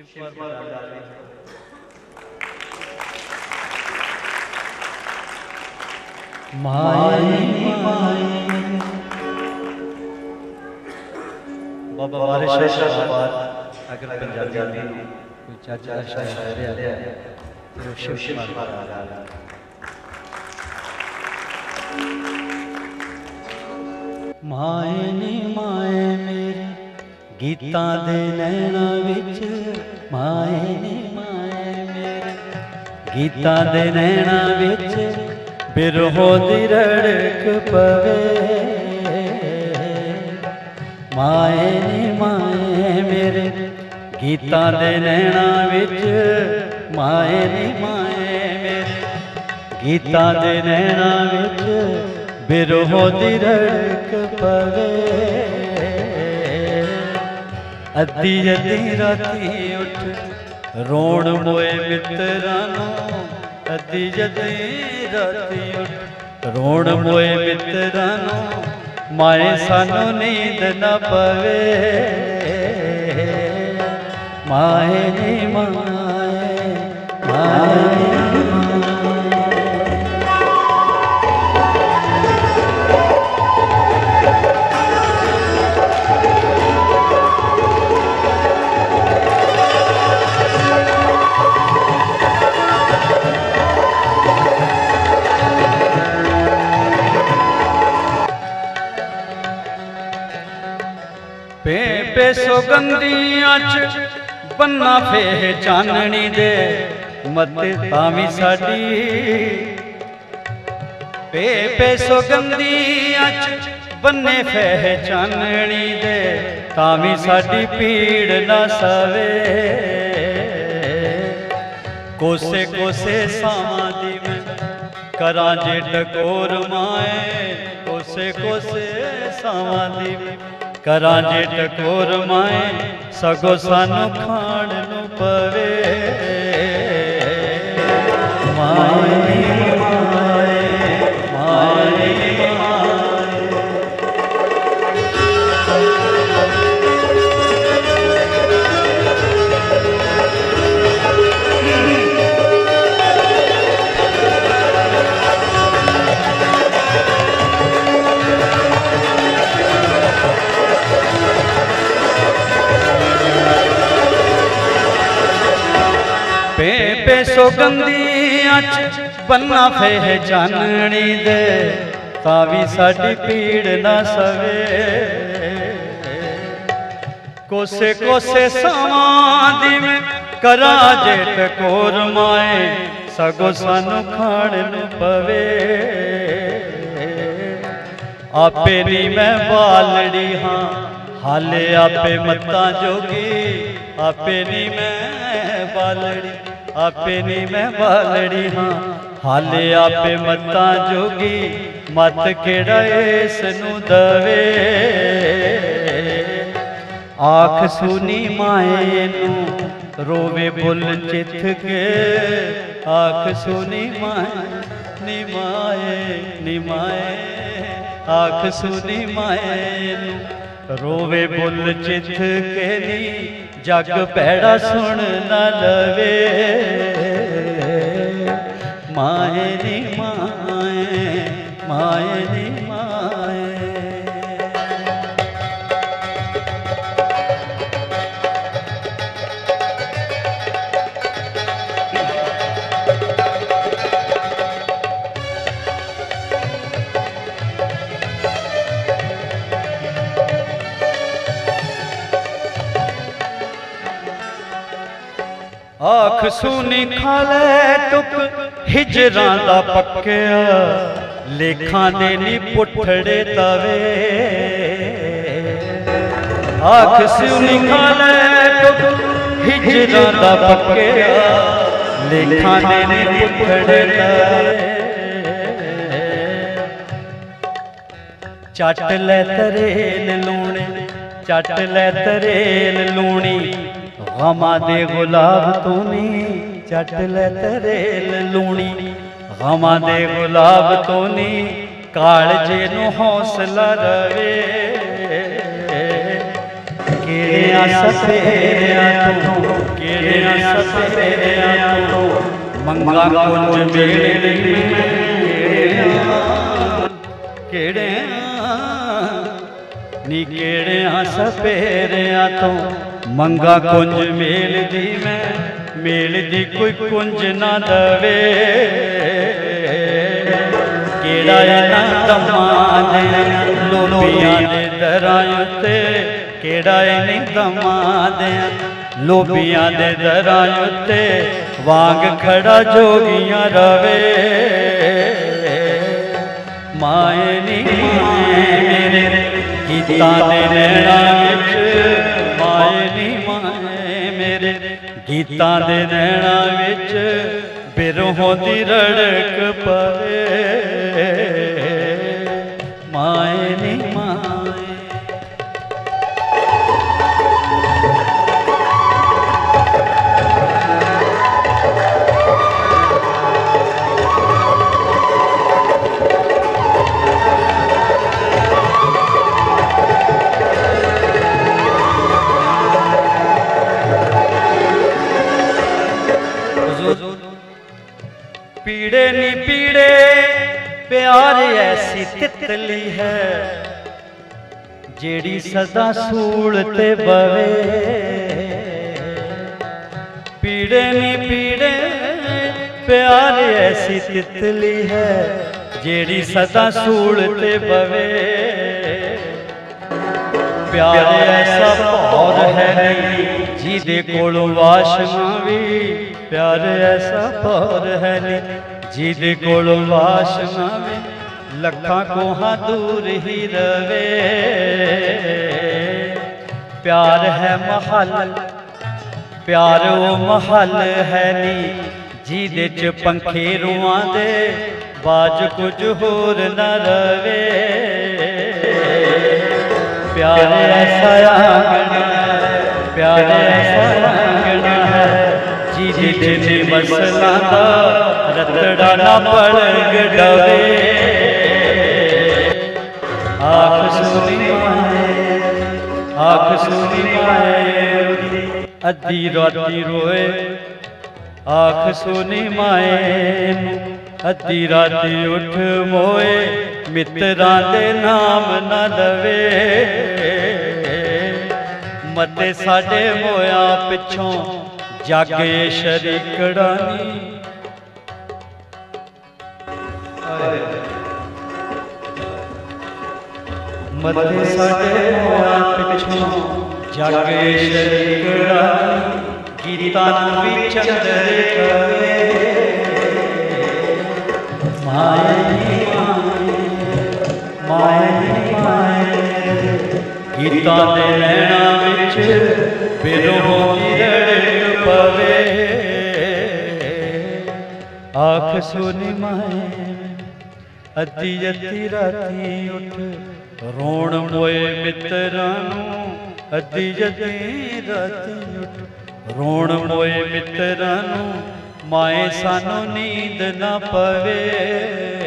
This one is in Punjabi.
ਸ਼ਿਵ ਕੁਮਾਰ ਬਰਾਦਰ ਮਾਏ ਮਾਏ ਬਾਬਾ ਵਾਰਿਸ ਸ਼ਾਹ ਬਾਦ ਅਗਰ ਪੰਜਾਬੀ ਦੀ ਕੋਈ ਚੱਜ ਦਾ ਸ਼ਾਇਰ ਹੈ ਤੇ ਉਹ ਸ਼ਿਵ ਕੁਮਾਰ ਬਰਾਦਰ ਮਾਏ ਨੀ ਮਾਏ ਮੇਰੇ ਗੀਤਾਂ ਦੇ ਨੈਣਾ ਵਿੱਚ ਮਾਏ ਨੀ, ਮਾਏ ਮੇਰੇ। ਗੀਤਾਂ ਦੇ ਨੈਣਾ ਵਿੱਚ ਬਿਰਹੋ ਦੀ ਰੜਕ ਪਵੇ। ਮਾਏ ਨੀ, ਮਾਏ ਮੇਰੇ। ਗੀਤਾਂ ਦੇ ਨੈਣਾ ਵਿੱਚ ਮਾਏ ਨੀ, ਮਾਏ ਮੇਰੇ। ਗੀਤਾਂ ਦੇ ਨੈਣਾ ਵਿੱਚ ਬਿਰਹੋ ਦੀ ਰੜਕ ਪਵੇ। ਅੱਧੀ ਅੱਧੀ ਰਾਤੀ ਉੱਠ, ਰੋਣ ਮੋਏ ਮਿੱਤਰਾਂ ਨੂੰ। ਅੱਧੀ ਅੱਧੀ ਰਾਤੀ ਉੱਠ, ਰੋਣ ਮੋਏ ਮਿੱਤਰਾਂ ਨੂੰ। ਮਾਏ ਸਾਨੂੰ ਨੀਂਦ ਨਾ ਪਵੇ। ਮਾਏ ਨੀ ਮਾਏ ਮਾਏ ਨੀ ਮਾਏ ਸੁਗੰਧੀਆਂ ਚ ਬੰਨਾ ਫੇ ਚਾਨਣੀ ਦੇ। ਮੱਤੇ ਤਾਵੀ ਸਾਡੀ। ਪੇ ਪੇ ਸੁਗੰਧੀਆਂ ਚ ਬੰਨੇ ਫੇ ਚਾਨਣੀ ਦੇ। ਤਾਂ ਸਾਡੀ ਪੀੜ ਨਾ ਸਵੇ। ਕੋਸੇ ਕੋਸੇ ਸਾਵਾਂ ਦੀ ਮੈਂ ਕਰਾਂ ਜੇ ਟਕੋਰ ਮਾਏ। ਕੋਸੇ ਕੋਸੇ ਸਾਵਾਂ ਦੀ ਕਰਾਂ ਜੇ ਟਕੋਰ ਮਾਏ ਸਗੋ ਸਾਨੂੰ ਖਾਣ ਨੂੰ ਪਵੇ। ਪੇ ਪੇ ਚ ਬੰਨਾ ਫੇ ਜਾਣਣੀ ਦੇ, ਤਾਂ ਵੀ ਸਾਡੀ ਪੀੜ ਨਾ ਸਵੇ। ਕੋਸੇ ਕੋਸੇ ਸਾਵਾਂ ਦੀ ਮੈਂ ਕਰਾਂ ਜੇ ਕੋਰ ਮਾਏ, ਸਗੋ ਸਾਨੂੰ ਖਾਣ ਨੂੰ ਪਵੇ। ਆਪੇ ਨੀ ਮੈਂ ਬਾਲੜੀ ਹਾਂ, ਹਾਲੇ ਆਪੇ ਮੱਤਾਂ ਜੋਗੀ, ਆਪੇ ਨੀ ਮੈਂ ਬਾਲੜੀ। ਆਪੇ ਨੀ ਮੈਂ ਬਾਲੜੀ ਹਾਂ। ਹਾਲੇ ਆਪੇ ਮੱਤਾਂ ਜੋਗੀ, ਮਤ ਕਿਹੜਾ ਇਸ ਨੂੰ ਦਵੇ? ਆਖ ਸੁਨੀ ਮਾਏ ਨੂੰ, ਰੋਵੇ ਬੁੱਲ ਚਿੱਥ ਕੇ। ਆਖ ਸੁਨੀ ਮਾਏ, ਨੀ ਮਾਏ ਨੀ ਮਾਏ। ਆਖ ਸੁਨੀ ਮਾਏ ਨੂੰ ਰੋਵੇ ਬੁੱਲ ਚਿੱਥ ਕੇ ਨੀ ਜਗ ਪੈੜਾ ਸੁਣ ਨਾ ਲਵੇ। ਮਾਏ ਨੀ ਮਾਏ ਮਾਏ ਨੀ ਆਖ ਸੁਨੀ ਖਾਲੇ ਟੁਕ, ਹਿਜਰਾਂ ਦਾ ਪੱਕਿਆ, ਲੇਖਾਂ ਦੇ ਨੀ ਪੁੱਠੜੇ ਤਵੇ। ਆਖ ਸੁਨੀ ਖਾਲੇ ਟੁਕ, ਹਿਜਰਾਂ ਦਾ ਪੱਕਿਆ, ਲੇਖਾਂ ਦੇ ਨੀ ਪੁੱਠੜੇ ਤਵੇ। ਚੱਟ ਲੈ ਤਰੇਲ ਲੂਣੇ, ਚੱਟ ਲੈ ਤਰੇਲ ਲੂਣੀ ਗਮਾਂ ਦੇ ਗੁਲਾਬ ਤੂੰ ਨੀ ਚੱਟ ਲੈ ਤਰੇਲ ਲੂਣੀ। ਗਮਾਂ ਦੇ ਗੁਲਾਬ ਤੂੰ ਨੀ ਕਾਲਜੇ ਨੂੰ ਹੌਸਲਾ ਰਵੇ। ਕਿਹੜਿਆਂ ਸਫੇਰਿਆਂ ਤੂੰ, ਕਿਹੜਿਆਂ ਸਫੇਰਿਆਂ ਤੂੰ ਮੰਗਾ ਕੁੰਜ ਮੇਲੇ ਕਿਹੜਿਆਂ ਨੀ ਕਿਹੜਿਆਂ ਸਪੇਰਿਆਂ ਤੋਂ ਮੰਗਾ ਕੁੰਜ ਮੇਲ ਦੀ ਮੈਂ ਮੇਲ ਦੀ ਕੋਈ ਕੁੰਜ ਨਾ ਦਵੇ ਕਿਹੜਾ ਇਹਨਾਂ ਦਮਾਂ ਦੇ ਲੋਬੀਆਂ ਦੇ ਦਰਾਂ ਉੱਤੇ ਕਿਹੜਾ ਇਹਨੇ ਦਮਾਂ ਦੇ ਲੋਬੀਆਂ ਦੇ ਦਰਾਂ ਉੱਤੇ ਵਾਂਗ ਖੜਾ ਜੋਗੀਆਂ ਰਵੇ ਮਾਏ ਨੀ ਮਾਏ ਮੇਰੇ ਗੀਤਾਂ ਦੇ ਨੈਣਾ ਵਿੱਚ ਮਾਏ ਨੀ ਮਾਏ ਮੇਰੇ। ਗੀਤਾਂ ਦੇ ਨੈਣਾ ਵਿੱਚ ਬਿਰਹੋਂ ਦੀ ਰੜਕ ਪਵੇ। ਤਿਤਲੀ ਹੈ ਜਿਹੜੀ ਸਦਾ ਸੂਲ ਤੇ ਬਵੇ। ਪੀੜੇ ਨੀ ਪੀੜੇ ਪਿਆਰ ਐਸੀ ਤਿਤਲੀ ਹੈ ਜਿਹੜੀ ਸਦਾ ਸੂਲ ਤੇ ਬਵੇ। ਪਿਆਰ ਐਸਾ ਭੌਰ ਹੈ ਨਹੀਂ ਜਿਹਦੇ ਕੋਲੋਂ ਵਾਸ਼ਨਾ ਵੀ ਪਿਆਰ ਐਸਾ ਭੌਰ ਹੈ ਨਹੀਂ ਜਿਹਦੇ ਕੋਲੋਂ ਵਾਸ਼ਨਾ ਵੀ ਲੱਖਾਂ ਕੋਹਾਂ ਦੂਰ ਹੀ ਰਵੇ ਪਿਆਰ ਹੈ ਮਹਲ ਪਿਆਰ ਉਹ ਮਹਲ ਹੈ ਨੀ ਜਿਹਦੇ ਚ ਪੰਖੇ ਰੂਆਂ ਦੇ ਬਾਜ ਕੁਝ ਹੋਰ ਨਾ ਰਵੇ ਪਿਆਰ ਐਸਾ ਆਂਗਣ ਹੈ ਪਿਆਰ ਐਸਾ ਆਂਗਣ ਹੈ ਜਿਹਦੇ ਚ ਮਸਲਾ ਦਾ ਰਤੜਾ ਨਾ ਪਲਗ ਡਵੇ ਆਖ ਸੁਣੀ ਮਾਏ ਆਖ ਸੁਣੀ ਮਾਏ ਅੱਧੀ ਰਾਤੀ ਰੋਏ। ਆਖ ਸੁਣੀ ਮਾਏ ਅੱਧੀ ਰਾਤੀ ਉੱਠ ਮੋਏ, ਮਿੱਤਰਾਂ ਦੇ ਨਾਮ ਨਾ ਲਵੇ। ਮਤੇ ਸਾਡੇ ਮੋਇਆ ਪਿੱਛੋਂ ਜਾਗੇ ਏ ਸ਼ਰੀਕੜਾ ਨੀ ਸਾਡੇ ਮੋਇਆ ਪਿੱਛੋਂ, ਜੱਗ ਸ਼ਰੀਕੜਾ ਗੀਤਾਂ ਵੀ ਚੰਦਰੇ ਕਵੇ ਮਾਏ ਮਾਏ ਮਾਏ ਗੀਤਾਂ ਦੇ ਲੈਣਾ ਵਿੱਚ ਬਿਰਹੋਂ ਦੀ ਰੜਕ ਪਵੇ। ਆਖ ਸੁਨੀ ਮਾਏ ਅੱਧੀ ਅੱਧੀ ਰਾਤੀ ਉੱਠ, ਰੋਣ ਮੋਏ ਮਿੱਤਰਾਂ ਨੂੰ। ਅੱਧੀ ਅੱਧੀ ਰਾਤੀ ਉੱਠ, ਰੋਣ ਮੋਏ ਮਿੱਤਰਾਂ ਨੂੰ। ਮਾਏ ਸਾਨੂੰ ਨੀਂਦ ਨਾ ਪਵੇ।